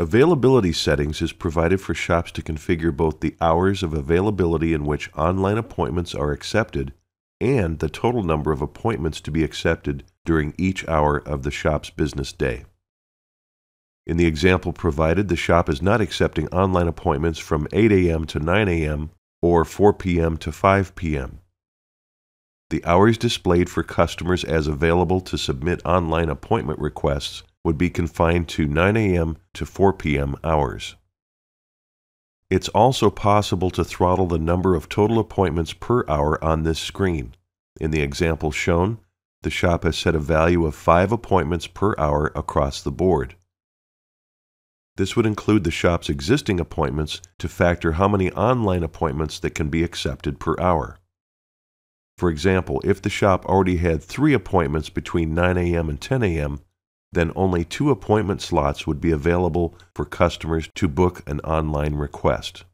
Availability settings is provided for shops to configure both the hours of availability in which online appointments are accepted and the total number of appointments to be accepted during each hour of the shop's business day. In the example provided, the shop is not accepting online appointments from 8 a.m. to 9 a.m. or 4 p.m. to 5 p.m. The hours displayed for customers as available to submit online appointment requests would be confined to 9 a.m. to 4 p.m. hours. It's also possible to throttle the number of total appointments per hour on this screen. In the example shown, the shop has set a value of 5 appointments per hour across the board. This would include the shop's existing appointments to factor how many online appointments that can be accepted per hour. For example, if the shop already had three appointments between 9 a.m. and 10 a.m., then only two appointment slots would be available for customers to book an online request.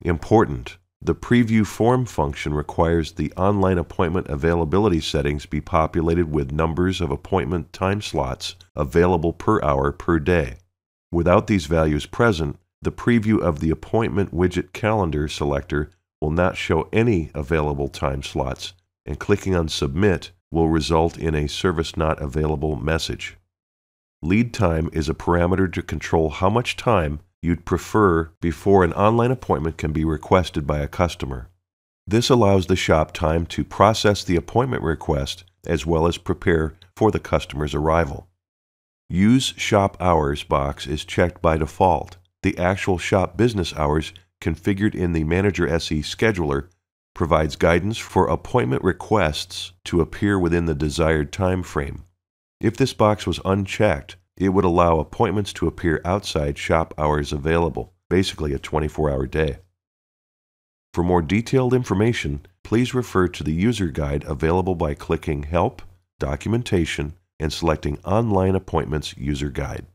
Important. The preview form function requires the online appointment availability settings be populated with numbers of appointment time slots available per hour per day. Without these values present, the preview of the appointment widget calendar selector will not show any available time slots, and clicking on Submit will result in a service not available message. Lead time is a parameter to control how much time you'd prefer before an online appointment can be requested by a customer. This allows the shop time to process the appointment request as well as prepare for the customer's arrival. Use Shop Hours box is checked by default. The actual shop business hours configured in the Manager SE scheduler, provides guidance for appointment requests to appear within the desired time frame. If this box was unchecked, it would allow appointments to appear outside shop hours available, basically a 24 hour day. For more detailed information, please refer to the user guide available by clicking Help, Documentation, and selecting Online Appointments User Guide.